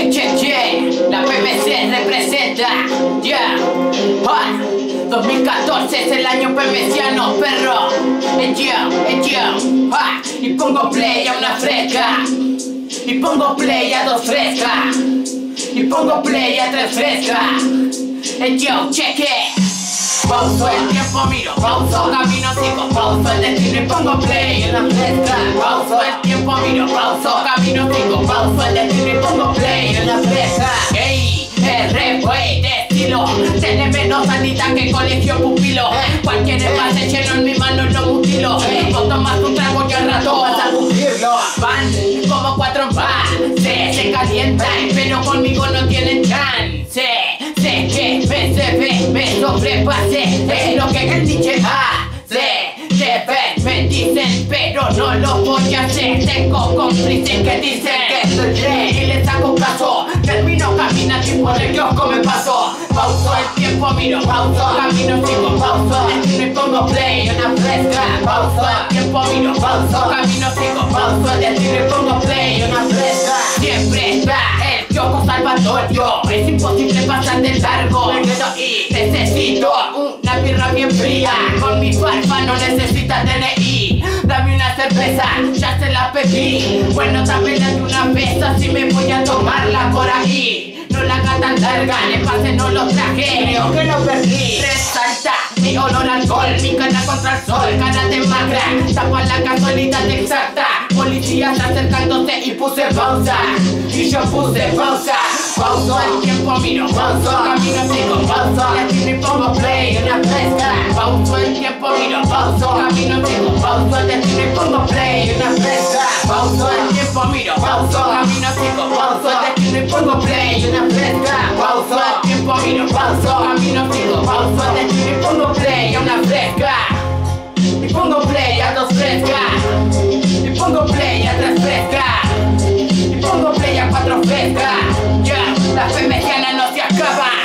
Che, che, che, la PBC representa, yeah, ah, 2014 es el año PBCiano, perro, eh, yo, eh, yo, ah, y pongo play a una fresca, y pongo play a dos frescas, y pongo play a tres frescas, eh, yo, cheque. Pauso el tiempo, miro, pauso, camino, sigo, pauso el destino y pongo play en la fresca. Pauso el tiempo, miro, pauso, camino, sigo, pauso el destino y pongo play en la fresca. Ey, R, wey, de estilo, tiene menos sanita que colegio pupilo. Cualquier envase lleno en mi mano lo mutilo. Vos tomas un trago y al rato vas a cumplirlo. Van como cuatro en se, se calientan, pero conmigo no tienen me sobrepasé, es lo que el dice hace. Te ven, me dicen, pero no lo voy a hacer. Tengo cómplices que dicen que soy rey y les hago caso. Termino caminando y por el kiosco me paso. Pauso el tiempo, miro, pauso, camino, sigo, pauso. Destino y pongo play, una fresca. Pauso el tiempo, miro, pauso, camino, sigo, pauso. Destino y pongo play, una fresca. Siempre está el kiosco salvatorio. Es imposible pasar de largo. Me quedo Con mi barba no necesita DNI. Dame una cerveza, ya se la pedí. Bueno, también dame una vez, así me voy a tomarla por ahí. No la haga tan larga, le pase no lo traje, creo que lo perdí. Resalta mi olor al alcohol, mi cara contra el sol, cara de magra, tapa la casualidad exacta. Policías acercándose y puse pausa, y yo puse pausa. Pauso el tiempo, miro, pauso, camino, sigo, pauso. Y y pongo play, una fresca pauso, el tiempo miro pauso, camino sigo pauso, el destino pongo play, una presa. Pauso, el tiempo miro pauso, camino sigo pauso, el destino pongo play, una presa. Pauso, el tiempo miro pauso, camino sigo pauso, el destino pongo play, una fresca. Y pongo play a dos frescas, y pongo play a tres frescas, y pongo play a cuatro frescas. Ya, yeah. la fe mediana no se acaba.